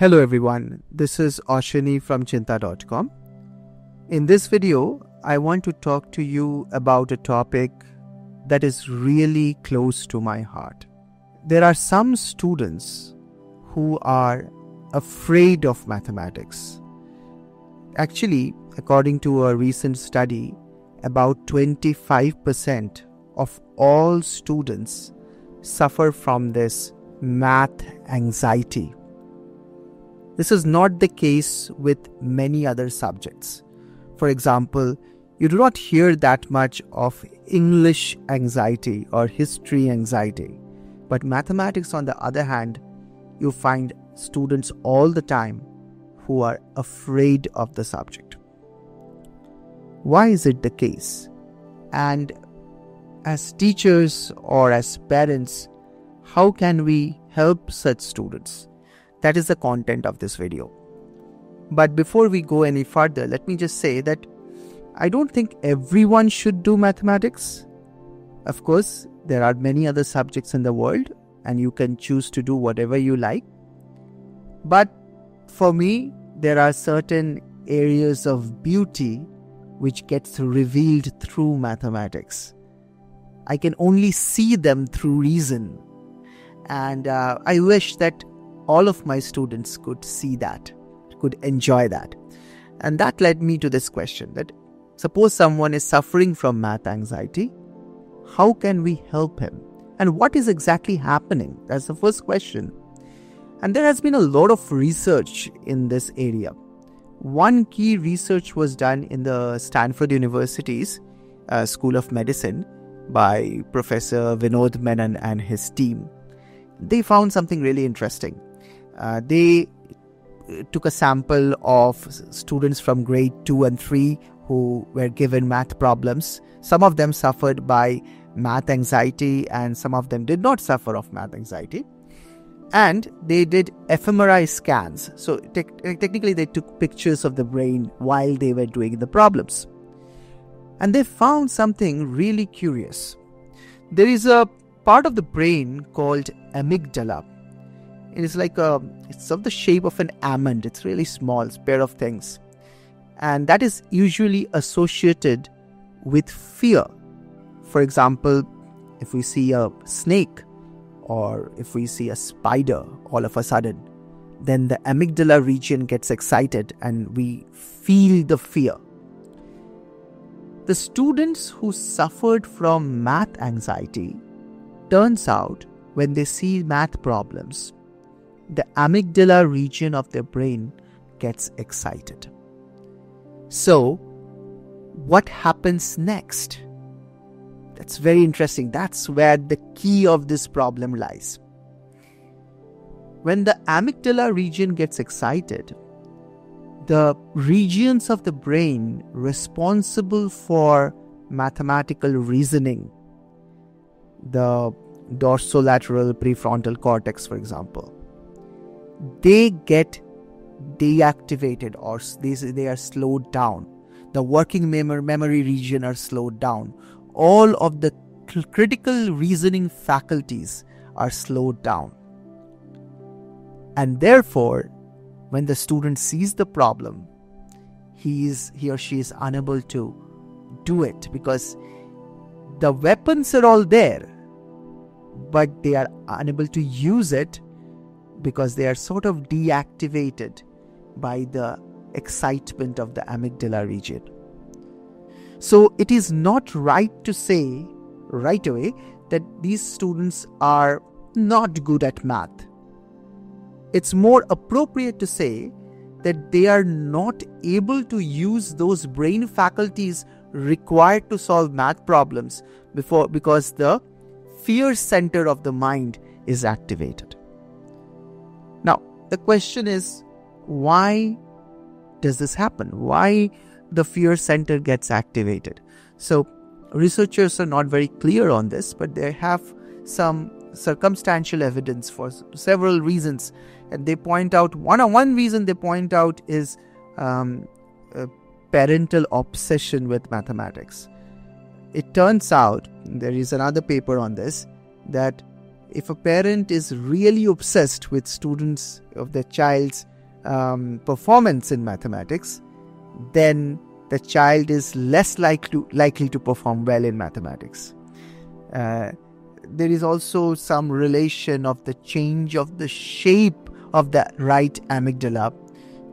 Hello everyone, this is Ashani from Cheenta.com. In this video, I want to talk to you about a topic that is really close to my heart. There are some students who are afraid of mathematics. Actually, according to a recent study, about 25% of all students suffer from this math anxiety. This is not the case with many other subjects. For example, you do not hear that much of English anxiety or history anxiety. But mathematics, on the other hand, you find students all the time who are afraid of the subject. Why is it the case? And as teachers or as parents, how can we help such students? That is the content of this video. But before we go any further, let me just say that I don't think everyone should do mathematics. Of course, there are many other subjects in the world, and you can choose to do whatever you like. But for me, there are certain areas of beauty which gets revealed through mathematics. I can only see them through reason. And uh, I wish that all of my students could see that, could enjoy that. And that led me to this question that suppose someone is suffering from math anxiety, how can we help him? And what is exactly happening? That's the first question. And there has been a lot of research in this area. One key research was done in the Stanford University's uh, School of Medicine by Professor Vinod Menon and his team. They found something really interesting. Uh, they uh, took a sample of students from grade 2 and 3 who were given math problems. Some of them suffered by math anxiety, and some of them did not suffer of math anxiety. And they did fMRI scans. So, te- technically, they took pictures of the brain while they were doing the problems. And they found something really curious. There is a part of the brain called amygdala it is like a it's of the shape of an almond. It's really small, it's pair of things. And that is usually associated with fear. For example, if we see a snake or if we see a spider all of a sudden, then the amygdala region gets excited and we feel the fear. The students who suffered from math anxiety turns out when they see math problems the amygdala region of their brain gets excited. So, what happens next? That's very interesting. That's where the key of this problem lies. When the amygdala region gets excited, the regions of the brain responsible for mathematical reasoning, the dorsolateral prefrontal cortex, for example, they get deactivated or they, are slowed down. The working mem- memory region are slowed down. All of the critical reasoning faculties are slowed down. And therefore, when the student sees the problem, he is he or she is unable to do it because the weapons are all there, but they are unable to use it because they are sort of deactivated by the excitement of the amygdala region. So it is not right to say right away that these students are not good at math. It's more appropriate to say that they are not able to use those brain faculties required to solve math problems before because the fear center of the mind is activated. The question is why does this happen? Why the fear center gets activated? So, researchers are not very clear on this, but they have some circumstantial evidence for several reasons. And they point out one of one reason they point out is um, parental obsession with mathematics. It turns out there is another paper on this that if a parent is really obsessed with students of their child's um, performance in mathematics, then the child is less likely likely to perform well in mathematics. Uh, there is also some relation of the change of the shape of the right amygdala,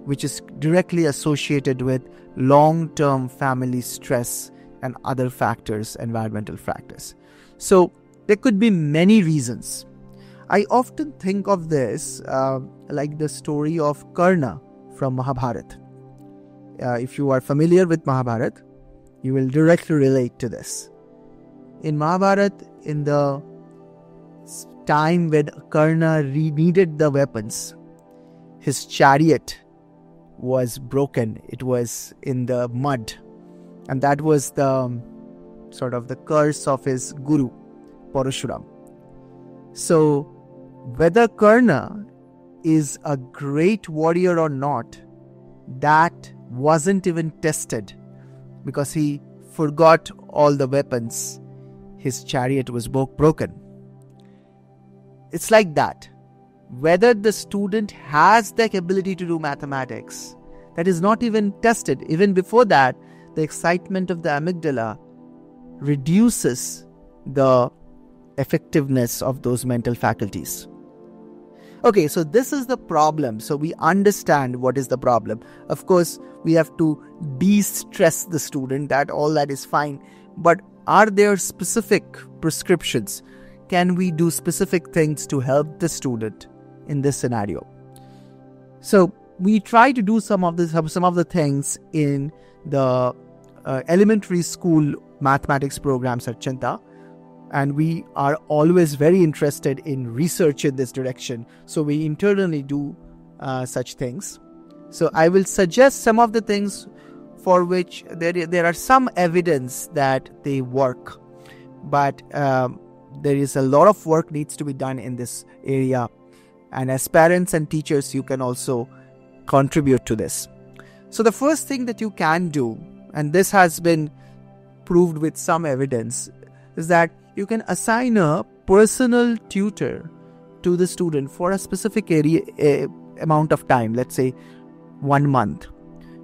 which is directly associated with long term family stress and other factors, environmental factors. So, there could be many reasons. I often think of this uh, like the story of Karna from Mahabharata. Uh, if you are familiar with Mahabharata, you will directly relate to this. In Mahabharata, in the time when Karna needed the weapons, his chariot was broken. It was in the mud. And that was the um, sort of the curse of his guru, Parashuram. So, whether Karna is a great warrior or not, that wasn't even tested because he forgot all the weapons. His chariot was broken. It's like that. Whether the student has the ability to do mathematics, that is not even tested. Even before that, the excitement of the amygdala reduces the effectiveness of those mental faculties. Okay, so this is the problem. So we understand what is the problem. Of course, we have to de stress the student, that all that is fine. But are there specific prescriptions? Can we do specific things to help the student in this scenario? So we try to do some of the some of the things in the uh, elementary school mathematics programs at Cheenta and we are always very interested in research in this direction. So we internally do uh, such things. So i will suggest some of the things for which there, there are some evidence that they work. But um, there is a lot of work needs to be done in this area. And as parents and teachers you can also contribute to this. So the first thing that you can do and this has been proved with some evidence is that you can assign a personal tutor to the student for a specific area a, amount of time let's say one month.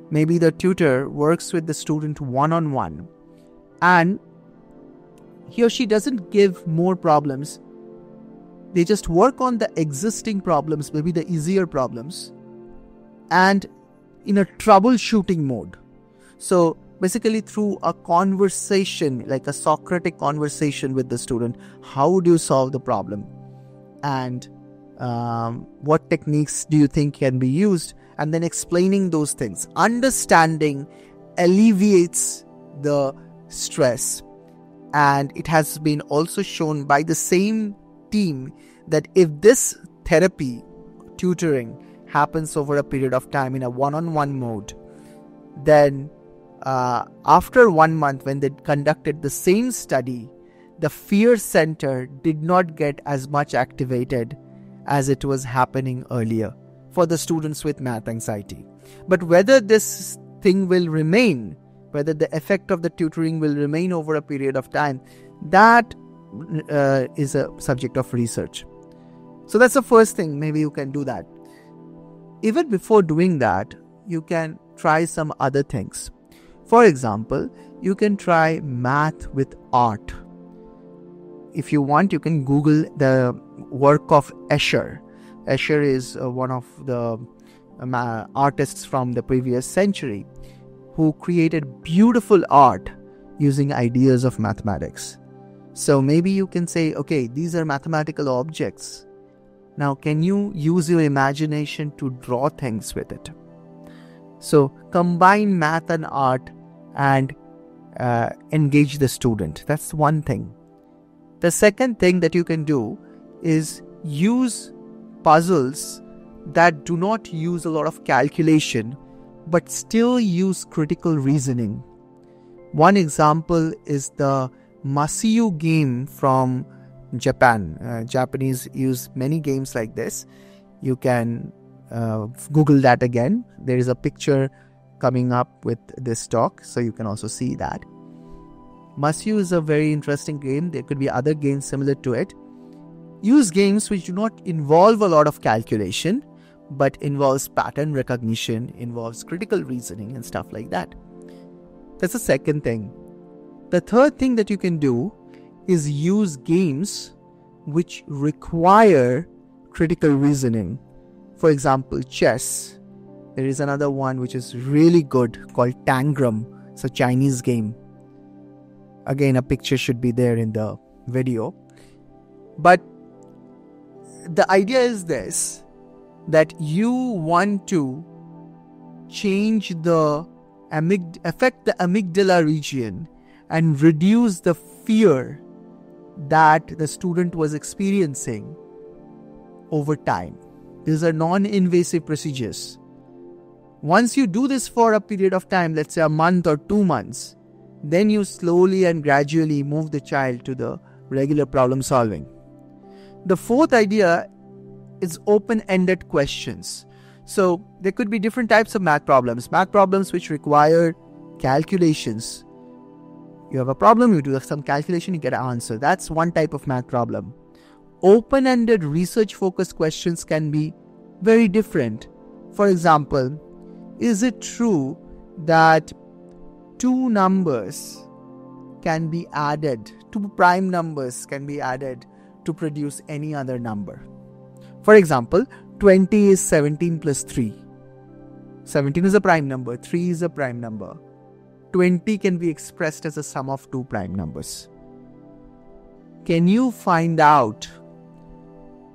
Maybe the tutor works with the student one on one and he or she doesn't give more problems. They just work on the existing problems maybe the easier problems and in a troubleshooting mode. So basically through a conversation, like a Socratic conversation with the student. How do you solve the problem? And um, what techniques do you think can be used? And then explaining those things. Understanding alleviates the stress. And it has been also shown by the same team that if this therapy, tutoring, happens over a period of time in a one on one mode, then uh, after one month, when they conducted the same study, the fear center did not get as much activated as it was happening earlier for the students with math anxiety. But whether this thing will remain, whether the effect of the tutoring will remain over a period of time, that uh, is a subject of research. So that's the first thing, maybe you can do that. Even before doing that, you can try some other things. For example, you can try math with art. If you want, you can Google the work of Escher. Escher is uh, one of the uh, artists from the previous century who created beautiful art using ideas of mathematics. So maybe you can say, okay, these are mathematical objects. Now, can you use your imagination to draw things with it? So combine math and art and uh, engage the student. That's one thing. The second thing that you can do is use puzzles that do not use a lot of calculation but still use critical reasoning. One example is the Masyu game from Japan. Uh, Japanese use many games like this. You can uh, Google that again. There is a picture coming up with this talk, so you can also see that. Masyu is a very interesting game. There could be other games similar to it. Use games which do not involve a lot of calculation, but involves pattern recognition, involves critical reasoning, and stuff like that. That's the second thing. The third thing that you can do is use games which require critical reasoning. For example, chess. There is another one which is really good called Tangram. It's a Chinese game. Again, a picture should be there in the video. But the idea is this that you want to change the affect the amygdala region and reduce the fear that the student was experiencing over time. These are non invasive procedures. Once you do this for a period of time, let's say a month or two months, then you slowly and gradually move the child to the regular problem solving. The fourth idea is open ended questions. So there could be different types of math problems. Math problems which require calculations. You have a problem, you do some calculation, you get an answer. That's one type of math problem. Open ended research focused questions can be very different. For example, is it true that two numbers can be added, two prime numbers can be added to produce any other number? For example, 20 is 17 plus 3. 17 is a prime number, 3 is a prime number. 20 can be expressed as a sum of two prime numbers. Can you find out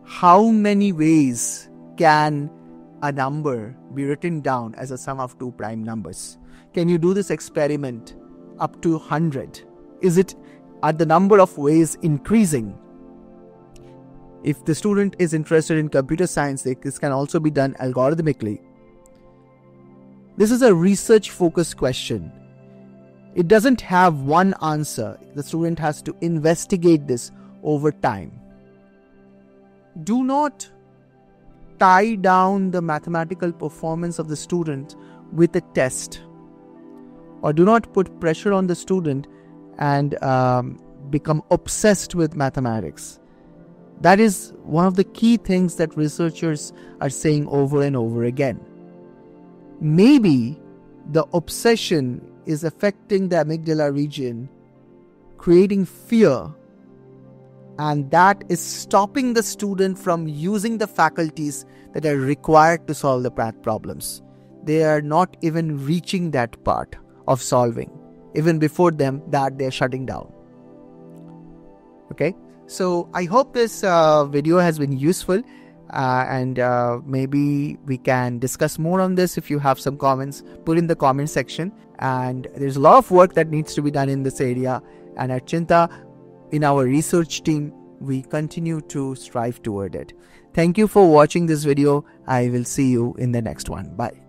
how many ways can a number be written down as a sum of two prime numbers? Can you do this experiment up to 100? Is it at the number of ways increasing? If the student is interested in computer science, this can also be done algorithmically. This is a research focused question. It doesn't have one answer. The student has to investigate this over time. Do not tie down the mathematical performance of the student with a test, or do not put pressure on the student and um, become obsessed with mathematics. That is one of the key things that researchers are saying over and over again. Maybe the obsession is affecting the amygdala region, creating fear, and that is stopping the student from using the faculties that are required to solve the problems. They are not even reaching that part of solving. Even before them, that they're shutting down. Okay, so I hope this uh, video has been useful. Uh, and uh, maybe we can discuss more on this if you have some comments put in the comment section and there's a lot of work that needs to be done in this area and at Cheenta in our research team we continue to strive toward it. Thank you for watching this video. I will see you in the next one. Bye